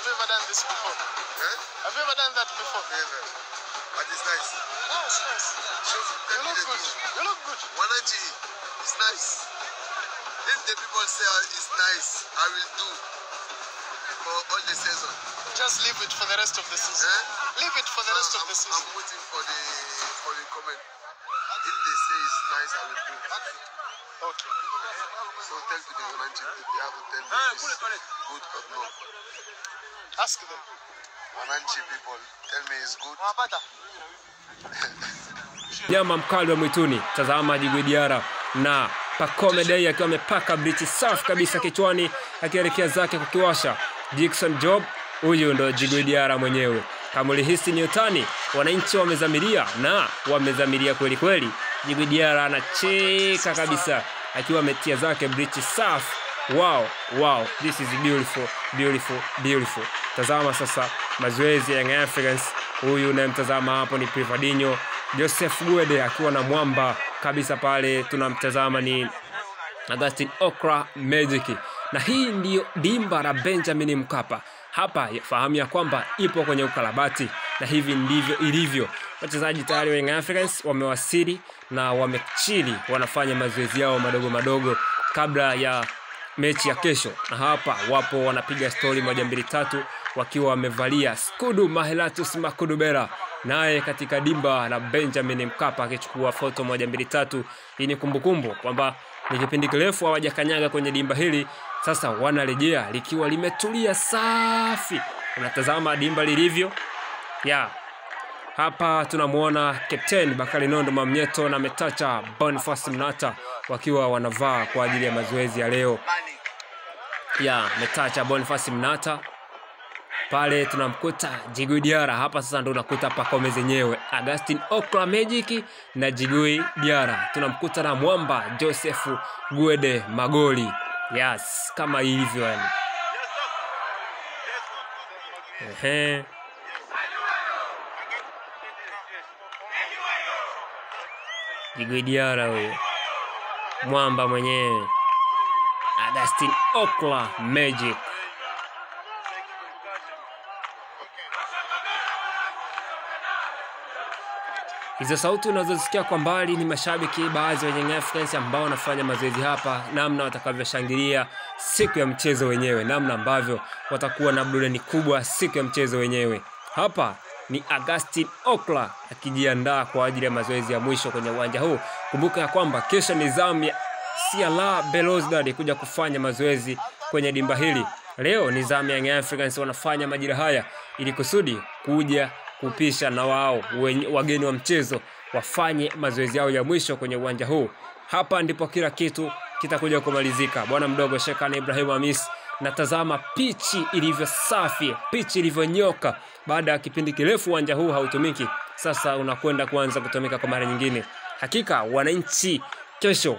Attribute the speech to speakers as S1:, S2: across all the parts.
S1: Have you ever done this before?
S2: Eh?
S1: Have you ever done that before?
S2: Never. But it's nice.
S1: Nice, nice.
S2: Show
S1: You look
S2: the
S1: good.
S2: two.
S1: You look good.
S2: Wanachi, it's nice. If the people say it's nice, I will do for all the season.
S1: Just leave it for the rest of the season.
S2: Eh?
S1: Leave it for the rest of
S2: I'm,
S1: the
S2: I'm
S1: season.
S2: waiting for the for the comment. If they say it's nice, I will do.
S1: Okay.
S2: So tell to the Wanachi if they have to tell me it's good or no?
S1: Ask them.
S2: Wananchi people, tell me is good.
S3: nyama mkali wa mwituni. Tazama Jigwe Diarra na Pacome Dei akiwa amepaka brichi safi kabisa kichwani akielekea zake kukiwasha. Dickson Job, huyu ndo Jigwe Diarra mwenyewe. Kama ulihisi ni utani, wananchi wamezamiria na wamezamiria kweli kweli. Jigwe Diarra anacheka kabisa akiwa ametia zake brichi safi. Wow, wow, this is beautiful, beautiful, beautiful. Tazama sasa mazoezi ya Africans. Huyu unayemtazama hapo ni Privadinho Joseph Gwede akiwa na mwamba kabisa pale, tunamtazama ni Augustin Okra Magic, na hii ndiyo dimba la Benjamin Mkapa. Hapa fahamu ya kwamba ipo kwenye ukarabati, na hivi ndivyo ilivyo. Wachezaji tayari wa Young Africans wamewasili na wamechili, wanafanya mazoezi yao madogo madogo kabla ya mechi ya kesho, na hapa wapo wanapiga stori moja mbili tatu wakiwa wamevalia skudu Mahelatus Makudubera naye katika dimba la Benjamin Mkapa akichukua foto moja mbili tatu. Hii ni kumbukumbu kwamba ni kipindi kirefu hawajakanyaga kwenye dimba hili, sasa wanarejea likiwa limetulia safi. Unatazama dimba lilivyo ya hapa tunamwona Captain Bakari Nondo Mamnyeto na Metacha Boniface Mnata wakiwa wanavaa kwa ajili ya mazoezi ya leo ya Metacha Boniface Mnata pale tunamkuta Jigui Diara. Hapa sasa ndo unakuta pakome zenyewe, Augustin Okra Magic na Jigui Diara. Tunamkuta na mwamba Joseph Guede Magoli, yes, kama ilivyo yani. Ehe. Djigui Diarra huyo mwamba mwenyewe, Agustin Okla Magic. Hizo sauti unazosikia kwa mbali ni mashabiki baadhi wa Young Africans ambao wanafanya mazoezi hapa, namna watakavyoshangilia siku ya mchezo wenyewe, namna ambavyo watakuwa na burudani kubwa siku ya mchezo wenyewe. Hapa ni Augustin Okla akijiandaa kwa ajili ya mazoezi ya mwisho kwenye uwanja huu. Kumbuka ya kwamba kesho ni zamu ya CR Belouizdad kuja kufanya mazoezi kwenye dimba hili. Leo ni zamu ya Young Africans wanafanya majira haya ili kusudi kuja kupisha na wao wageni wa mchezo wafanye mazoezi yao ya mwisho kwenye uwanja huu. Hapa ndipo kila kitu kitakuja kumalizika. Bwana mdogo Shekan Ibrahim Hamis, natazama pichi ilivyo safi, pichi ilivyonyoka. Baada ya kipindi kirefu uwanja huu hautumiki, sasa unakwenda kuanza kutumika kwa mara nyingine. Hakika wananchi kesho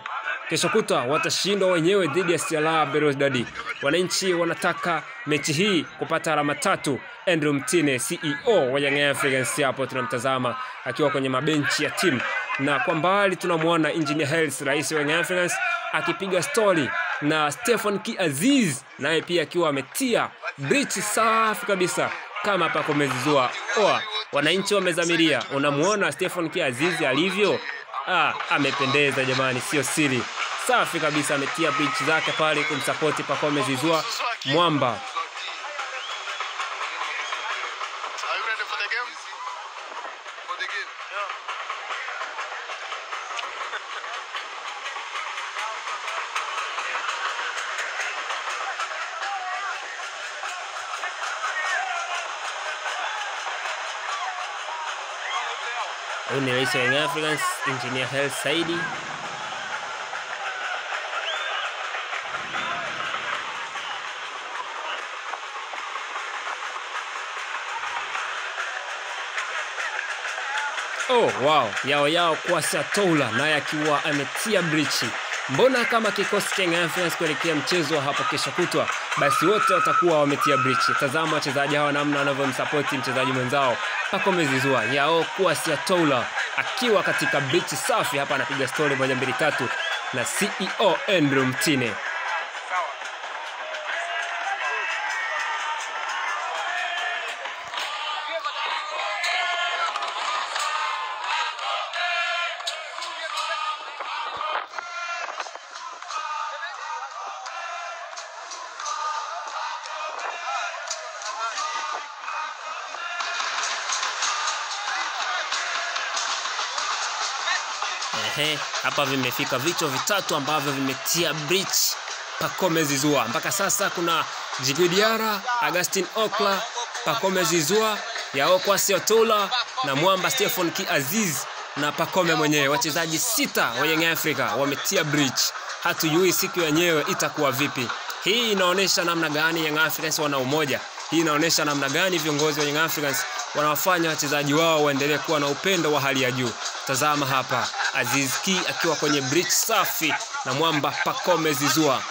S3: kesho kutwa watashindwa wenyewe dhidi ya Stella Belouizdad. Wananchi wanataka mechi hii kupata alama tatu. Andrew Mtine, CEO wa Young Africans, hapo tunamtazama akiwa kwenye mabenchi ya timu, na kwa mbali tunamwona Engineer Hersi, rais wa Young Africans, akipiga stori na Stefan Ki Aziz, naye pia akiwa ametia brichi safi kabisa kama Pacome mezizua Oa, wananchi wamezamiria. Unamwona Stefan Ki Aziz alivyo Ah, amependeza jamani, sio siri. Safi kabisa, ametia bridge zake pale kumsapoti Pacome Zouzoua mwamba. Huyu ni rais wa Young Africans, Engineer Hersi Said. Oh, wow. Yao yao kwa Satoula naye akiwa ametia brichi. Mbona kama kikosi cha Young kuelekea mchezo wa hapo kesho kutwa, basi wote watakuwa wametia brichi. Tazama wachezaji hawa namna wanavyomsapoti mchezaji mwenzao Pacome Zouzoua. Yao Kwasi Toula akiwa katika brichi safi hapa, anapiga stori moja mbili tatu na CEO Andrew Mtine. Ehe, hapa vimefika vichwa vitatu ambavyo vimetia breach Pacome Zizua. Mpaka sasa kuna Djigui Diarra, Augustin Okla, Pacome Zizua, Kwasi Siotola na Mwamba Stephen Ki Aziz na Pacome mwenyewe. Wachezaji sita wa Young Africa wametia breach. Hatujui siku yenyewe itakuwa vipi. Hii inaonyesha namna gani Young Africans wana umoja. Hii inaonyesha namna gani viongozi wa Young Africans wanawafanya wachezaji wao waendelee kuwa na upendo wa hali ya juu. Tazama hapa Aziz Ki akiwa kwenye bridge safi na Mwamba Pacome Zizua.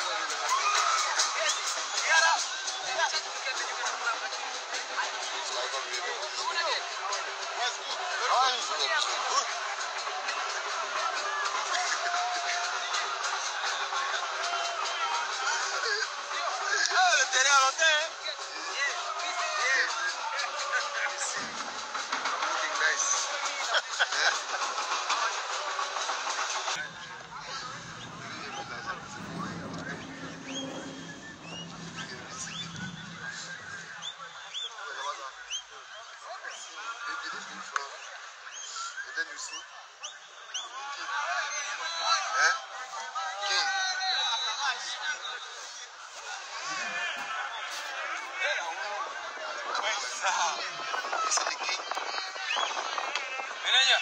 S2: then you see king eh king ese de king meneña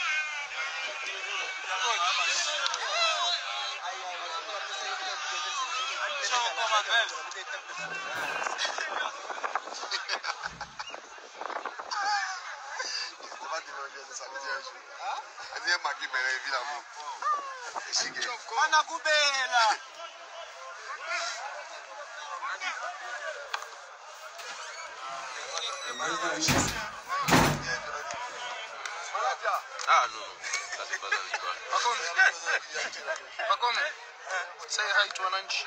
S2: Chamo, comandante.
S4: Ah no, lazima zalikuwa.
S1: Pakome. Pakome. Say hi to wananchi.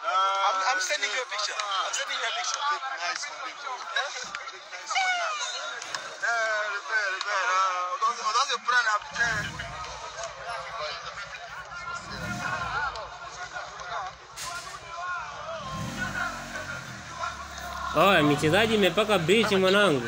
S4: I'm, I'm sending you a picture. I'm sending you a picture.
S2: Look nice for me. Look nice for me. Eh, le père, le père, on doit- se prendre à putain.
S3: Oya, michezaji imepaka breach mwanangu.